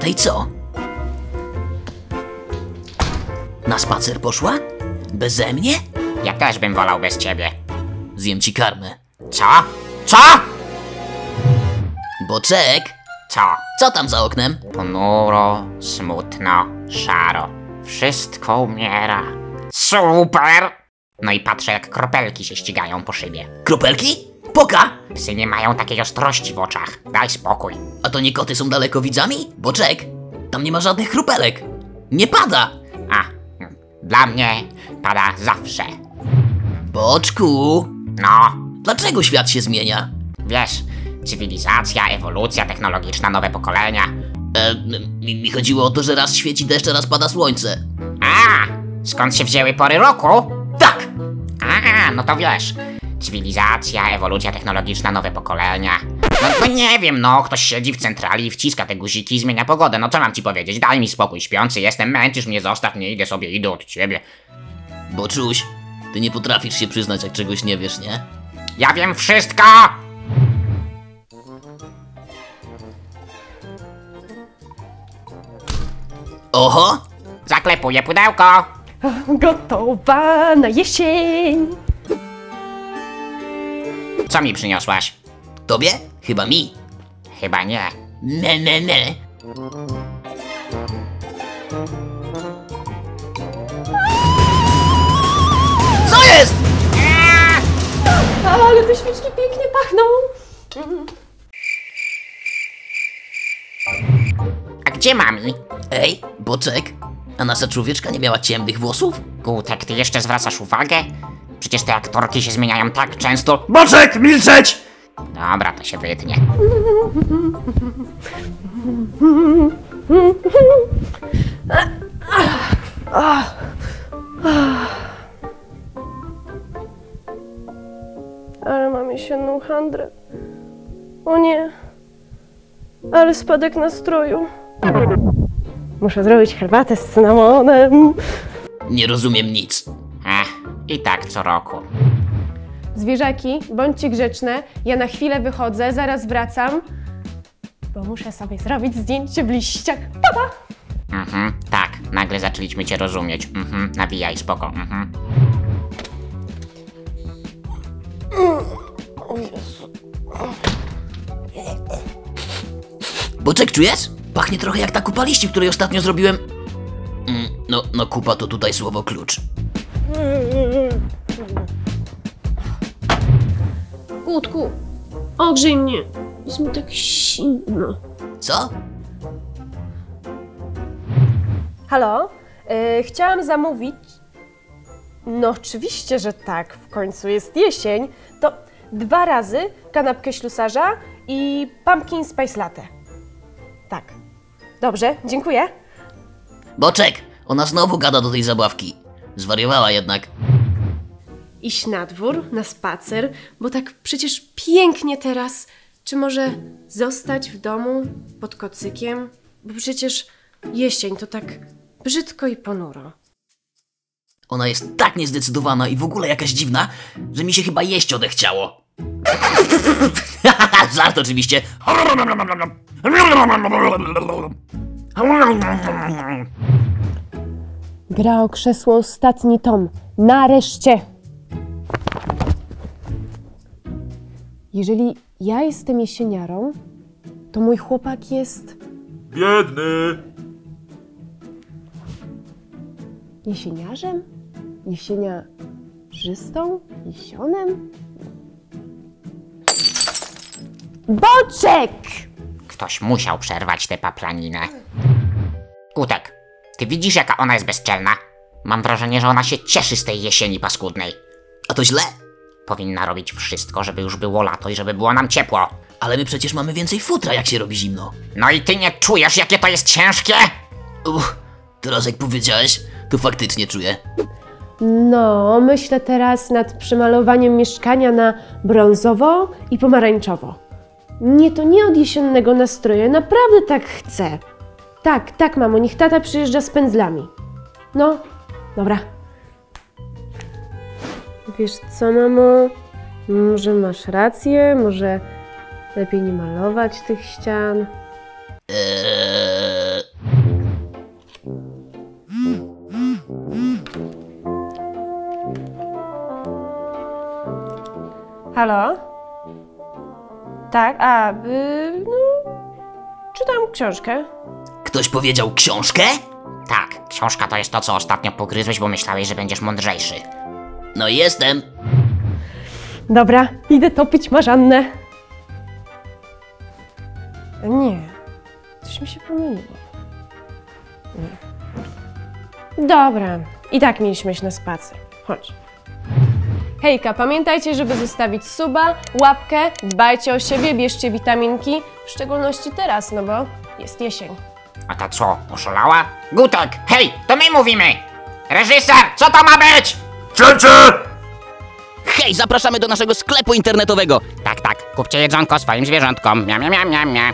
Tej co? Na spacer poszła? Beze mnie? Ja też bym wolał bez ciebie. Zjem ci karmę. Co? Co? Boczek, Co? co tam za oknem? Ponuro, smutno, szaro. Wszystko umiera. Super! No i patrzę jak kropelki się ścigają po szybie. Kropelki? Poka! Psy nie mają takiej ostrości w oczach. Daj spokój. A to nie koty są dalekowidzami? Boczek, tam nie ma żadnych kropelek. Nie pada! A, dla mnie pada zawsze. Boczku, No, dlaczego świat się zmienia? wiesz, cywilizacja, ewolucja technologiczna, nowe pokolenia. E, mi, mi chodziło o to, że raz świeci deszcz, a raz pada słońce. A, skąd się wzięły pory roku? Tak! A, no to wiesz. Cywilizacja, ewolucja technologiczna, nowe pokolenia. No, no nie wiem, no, ktoś siedzi w centrali i wciska te guziki i zmienia pogodę. No co mam ci powiedzieć? Daj mi spokój, śpiący jestem, męczysz mnie, zostaw mnie, idę sobie, idę od ciebie. Boczuś, ty nie potrafisz się przyznać, jak czegoś nie wiesz, nie? Ja wiem wszystko! Oho! Zaklepuję pudełko. Gotowa na jesień! Co mi przyniosłaś? Tobie? Chyba mi. Chyba nie. Ne, ne, ne. Co jest? Ale te świeczki pięknie pachną! A gdzie mami? Ej, Boczek, a nasza człowieczka nie miała ciemnych włosów? Gutek, ty jeszcze zwracasz uwagę? Przecież te aktorki się zmieniają tak często. Boczek, milczeć! Dobra, to się wytnie. Ale mam jesienną handrę. O nie. Ale spadek nastroju. Muszę zrobić herbatę z cynamonem. Nie rozumiem nic. I tak co roku. Zwierzaki, bądźcie grzeczne. Ja na chwilę wychodzę, zaraz wracam. Bo muszę sobie zrobić zdjęcie w liściach. Pa, pa! Mhm, tak, nagle zaczęliśmy cię rozumieć. Mhm, nawijaj, spoko. Mhm. Boczek, czujesz? Pachnie trochę jak ta kupa liści, której ostatnio zrobiłem. Mm, no, no kupa to tutaj słowo klucz. Kutku, ogrzej mnie. Jest mi tak zimno. Co? Halo? Yy, chciałam zamówić. No, oczywiście, że tak. W końcu jest jesień. To dwa razy kanapkę ślusarza i pumpkin spice latte. Tak. Dobrze, dziękuję. Boczek, ona znowu gada do tej zabawki. Zwariowała jednak. Iść na dwór, na spacer, bo tak przecież pięknie teraz. Czy może zostać w domu pod kocykiem? Bo przecież jesień to tak brzydko i ponuro. Ona jest tak niezdecydowana i w ogóle jakaś dziwna, że mi się chyba jeść odechciało. Żart oczywiście. Gra o krzesło ostatni tom. Nareszcie! Jeżeli ja jestem jesieniarą, to mój chłopak jest Biedny! jesieniarzem? Jesieniarzystą? Jesionem? Boczek! Ktoś musiał przerwać tę paplaninę. Gutek, ty widzisz jaka ona jest bezczelna? Mam wrażenie, że ona się cieszy z tej jesieni paskudnej. A to źle. Powinna robić wszystko, żeby już było lato i żeby było nam ciepło. Ale my przecież mamy więcej futra, jak się robi zimno. No i ty nie czujesz, jakie to jest ciężkie? Uff, teraz jak powiedziałeś, to faktycznie czuję. No, myślę teraz nad przemalowaniem mieszkania na brązowo i pomarańczowo. Nie, to nie od jesiennego nastroju, naprawdę tak chcę. Tak, tak, mamo, niech tata przyjeżdża z pędzlami. No, dobra. Wiesz co, mamo? Może masz rację, może lepiej nie malować tych ścian. Eee. Halo? Tak, a, y, no, czytam książkę. Ktoś powiedział książkę? Tak, książka to jest to, co ostatnio pogryzłeś, bo myślałeś, że będziesz mądrzejszy. No jestem. Dobra, idę topić marzannę. Nie, coś mi się pomyliło. Nie. Dobra, i tak mieliśmy iść na spacer. Chodź. Hejka, pamiętajcie, żeby zostawić suba, łapkę, dbajcie o siebie, bierzcie witaminki, w szczególności teraz, no bo jest jesień. A ta co, oszalała? Gutek, hej, to my mówimy! Reżyser, co to ma być? Hej, zapraszamy do naszego sklepu internetowego. Tak, tak, kupcie jedzonko swoim zwierzątkom. Mia, mia, mia, mia, mia.